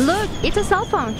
Look, it's a cell phone.